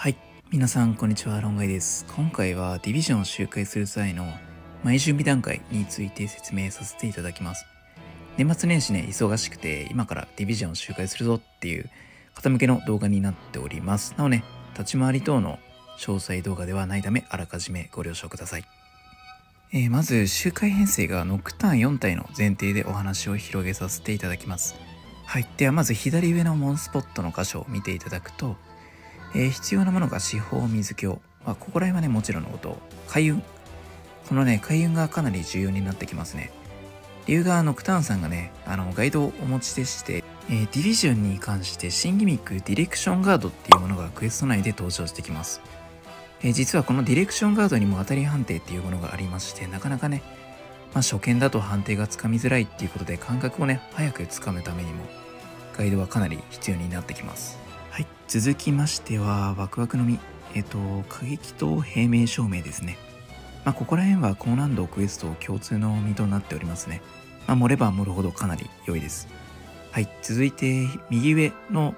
はい。皆さん、こんにちは。ロンガイです。今回はディビジョンを周回する際の前準備段階について説明させていただきます。年末年始ね、忙しくて、今からディビジョンを周回するぞっていう方向けの動画になっております。なおね、立ち回り等の詳細動画ではないため、あらかじめご了承ください。えーまず、周回編成がノクターン4体の前提でお話を広げさせていただきます。はい。では、まず左上のモンスポットの箇所を見ていただくと、えー必要なものが四方水鏡。まあ、ここら辺はね、もちろんのこと、海運。このね、海運がかなり重要になってきますね。理由がノクターンさんがね、あの、ガイドをお持ちでして、えーディビジョンに関して新ギミックディレクションガードっていうものがクエスト内で登場してきます。えー実はこのディレクションガードにも当たり判定っていうものがありまして、なかなかね、まあ、初見だと判定がつかみづらいっていうことで感覚をね、早くつかむためにも、ガイドはかなり必要になってきます。はい、続きましては、ワクワクの実。えっ、と、過激と平明証明ですね。まあ、ここら辺は高難度クエスト共通の実となっておりますね。まあ、盛れば盛るほどかなり良いです。はい、続いて、右上の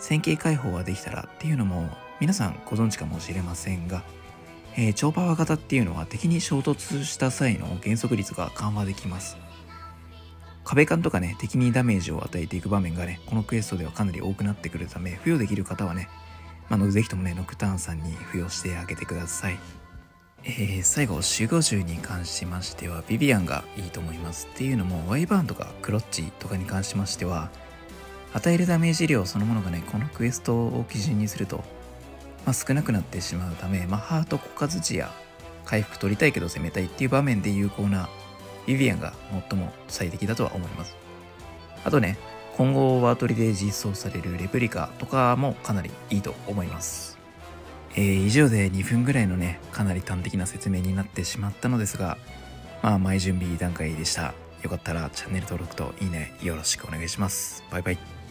線形解放ができたらっていうのも、皆さんご存知かもしれませんが、えー超パワー型っていうのは敵に衝突した際の減速率が緩和できます。壁感とかね、敵にダメージを与えていく場面がね、このクエストではかなり多くなってくるため、付与できる方はね、まあの、ぜひともね、ノクターンさんに付与してあげてください。えー最後、守護獣に関しましては、ビビアンがいいと思います。っていうのも、ワイバーンとかクロッチとかに関しましては、与えるダメージ量そのものがね、このクエストを基準にすると、まあ、少なくなってしまうため、まあ、ハートコカズチや回復取りたいけど攻めたいっていう場面で有効なビビアンが最も最適だとは思います。あとね、今後ワートリで実装されるレプリカとかもかなりいいと思います。えー以上で2分ぐらいのね、かなり端的な説明になってしまったのですが、まあ前準備段階でした。よかったらチャンネル登録といいねよろしくお願いします。バイバイ。